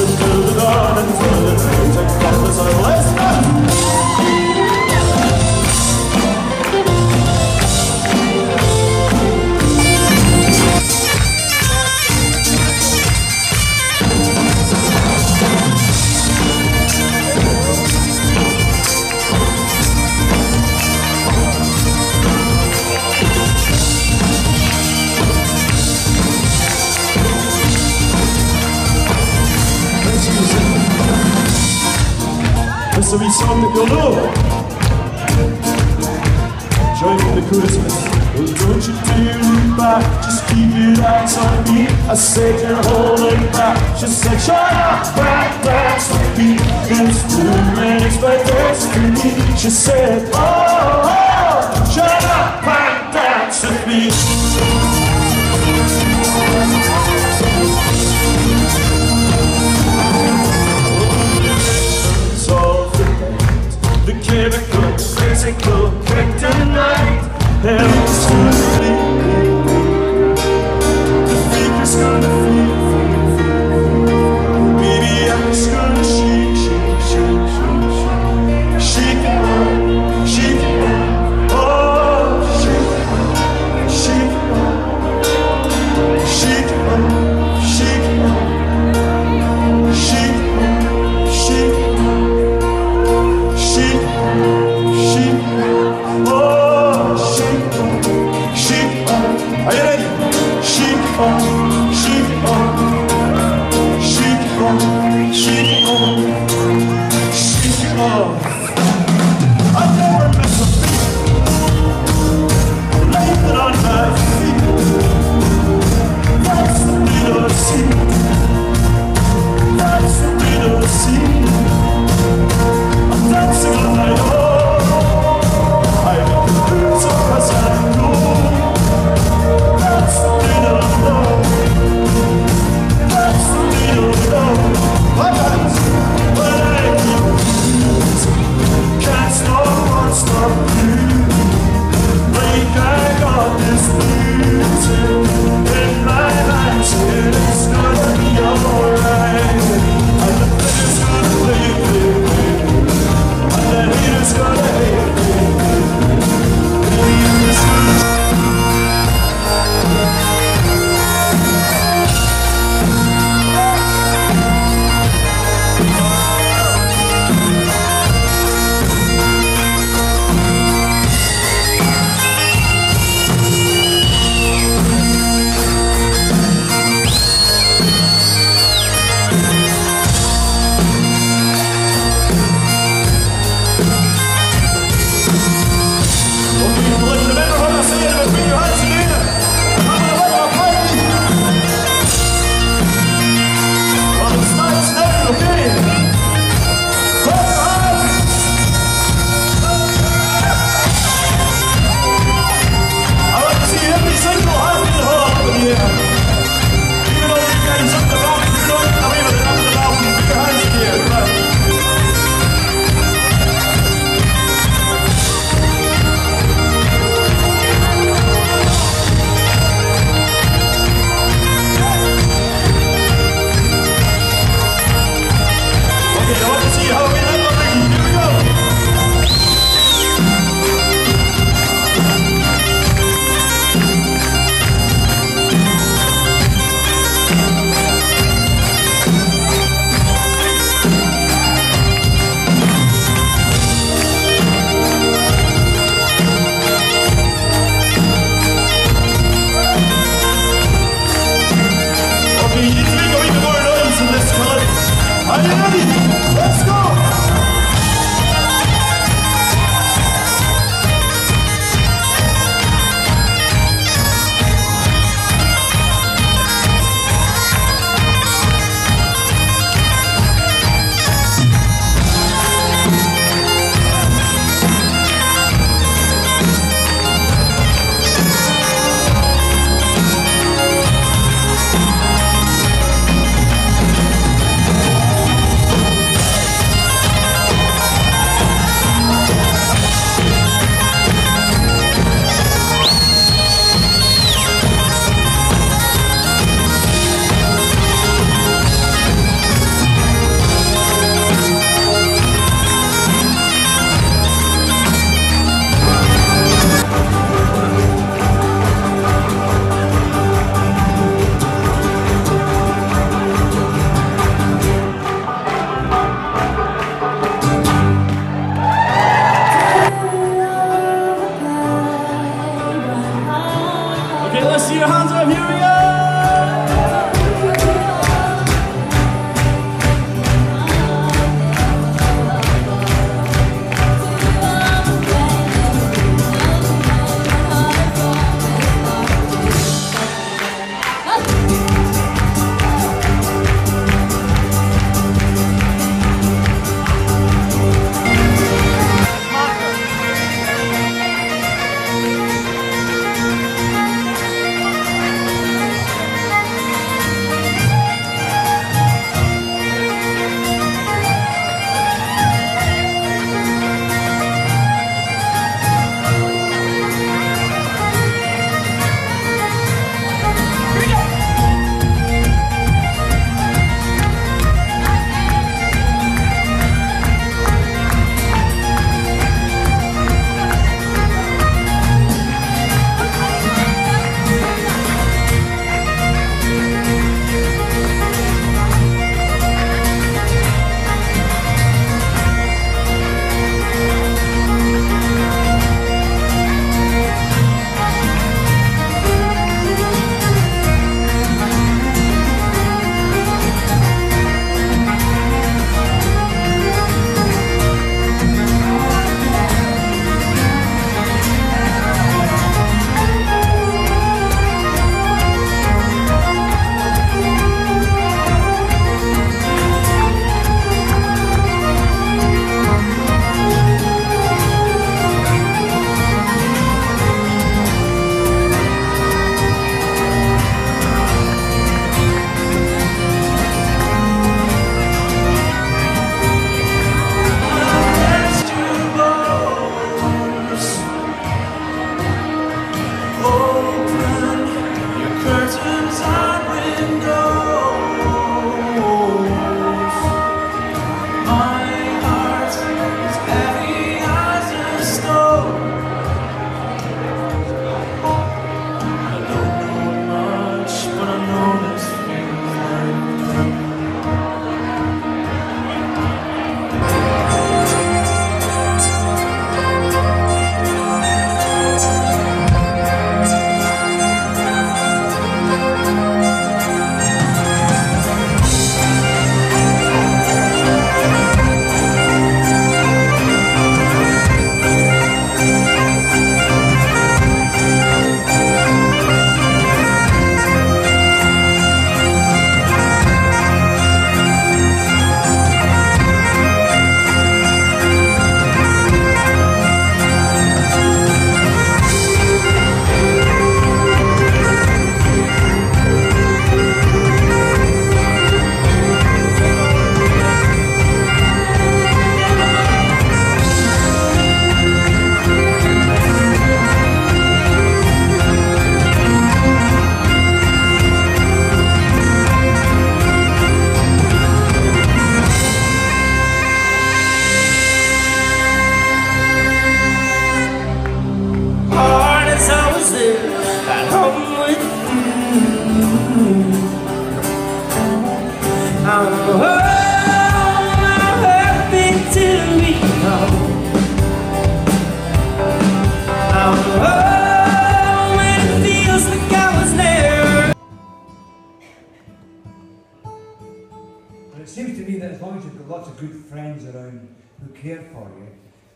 Until the garden so each song that you'll know. in the Christmas. Well, don't you do back, just keep your eyes on me. I said you're holding back, she said shut up, back, that's the beat. It's two minutes, but that's for me. She said, oh, oh shut up, back, that's the beat. bicycle break tonight. Every sleep.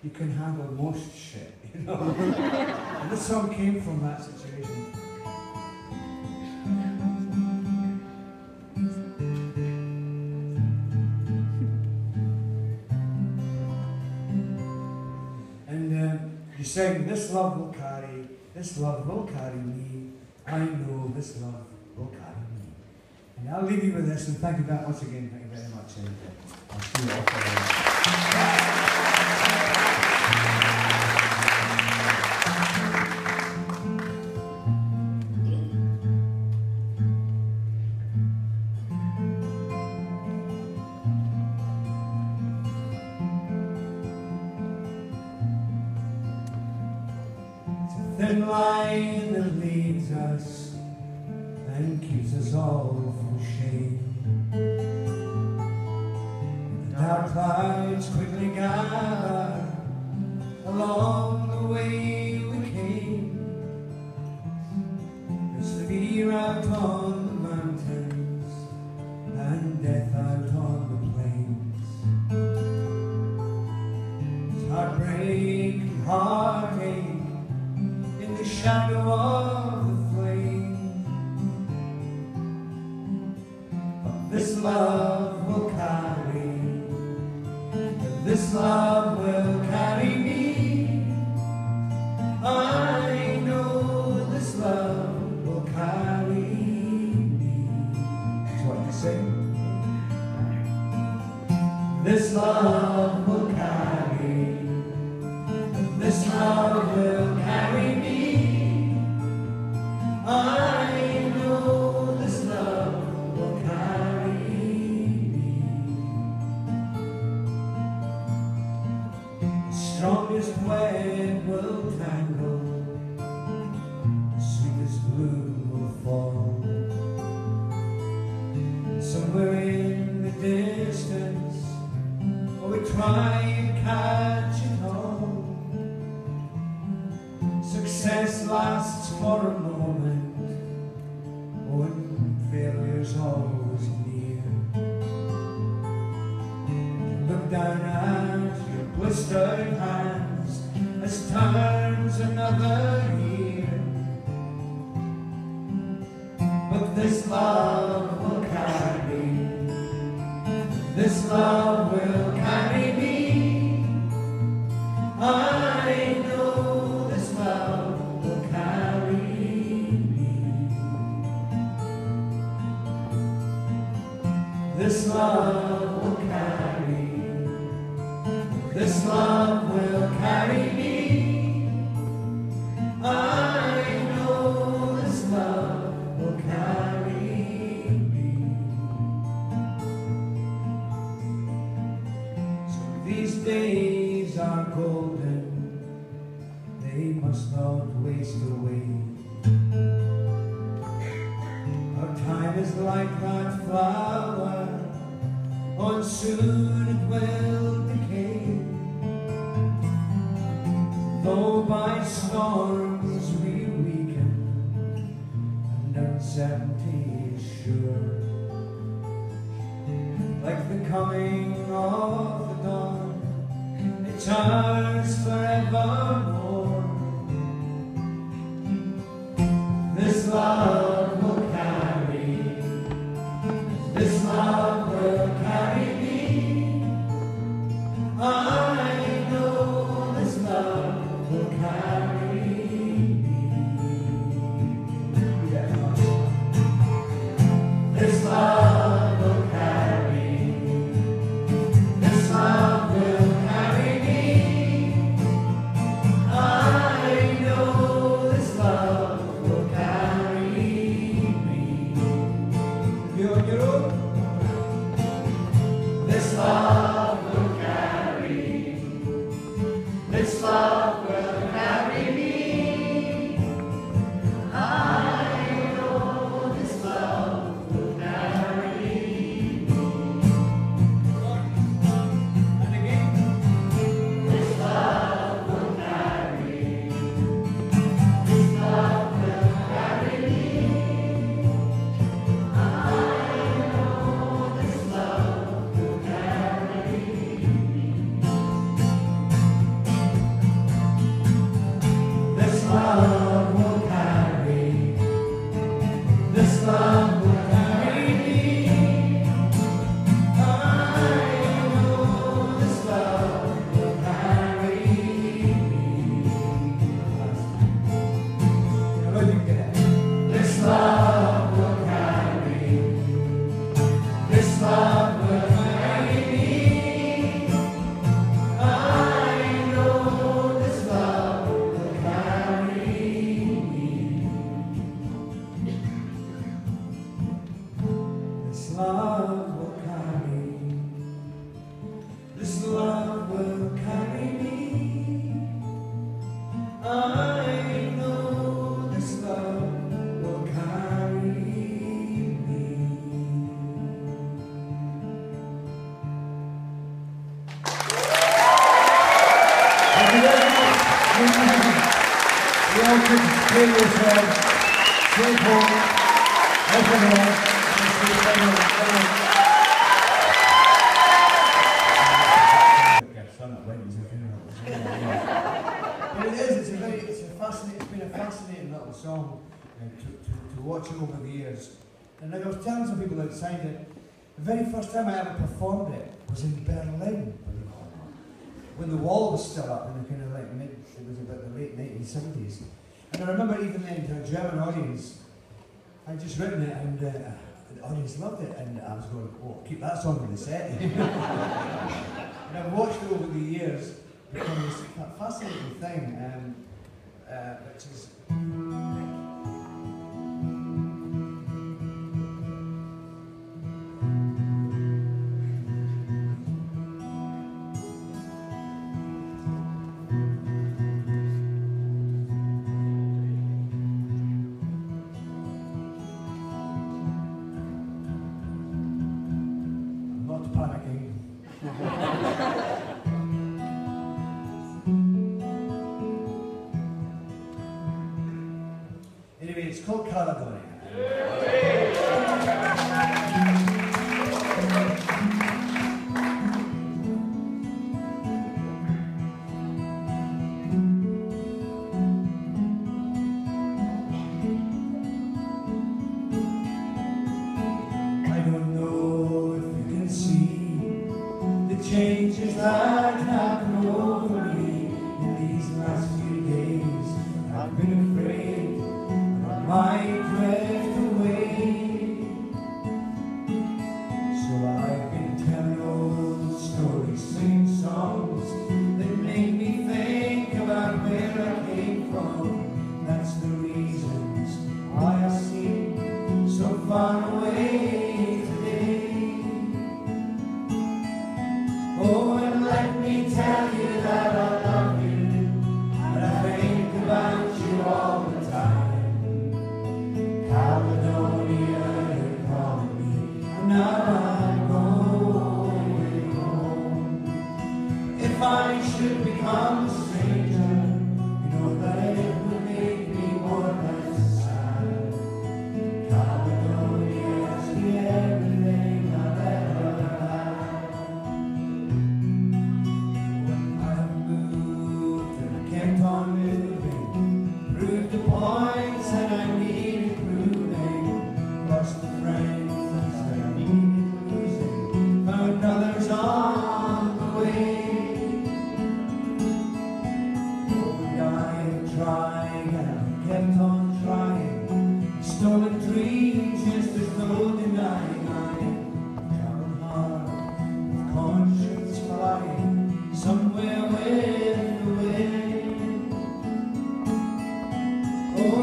you can handle most shit, you know? and this song came from that situation. and then you sang, this love will carry, this love will carry me, I know this love will carry me. And I'll leave you with this, and thank you very once again, thank you very much. And, uh, I'll see you all for this love. failures always Malcolm, Radiohead, Jay Paul, Open But it is, it's a very, it's a fascinating, it's been a fascinating little song uh, to, to, to watch it over the years. And like I was telling some people outside it, the very first time I ever performed it was in Berlin, when the wall was still up in the kind of like mid, it was about the late 1970s. And I remember even then to a German audience, I'd just written it and uh, the audience loved it and I was going, oh, keep that song in the set. and I've watched it over the years become this fascinating thing, um, uh, which is It's called Caledonia.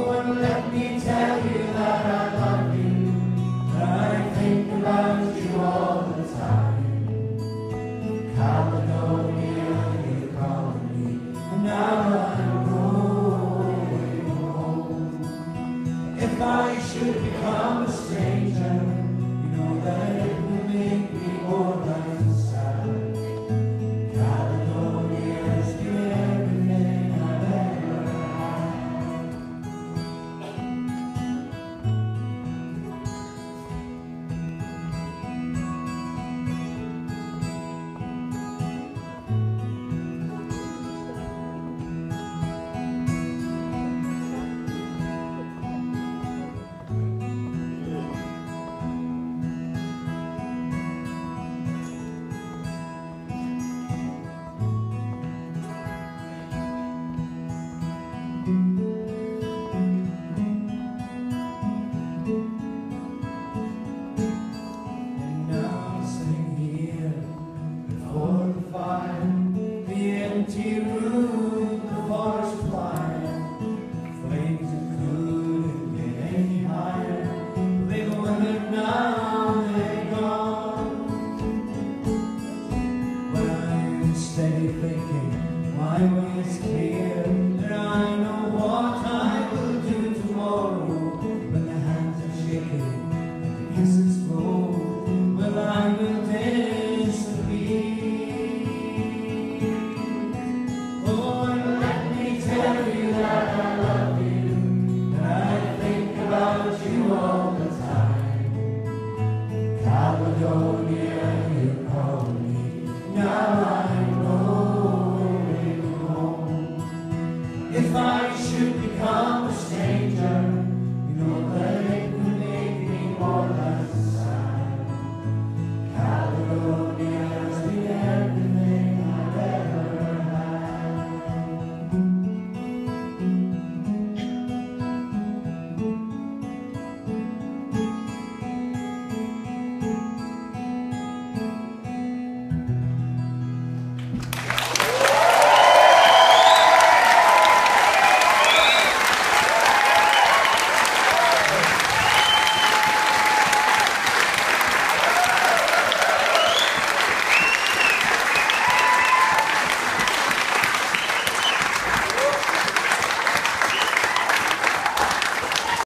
one, let me tell you. steady thinking my way is clear, and I know what I'm doing.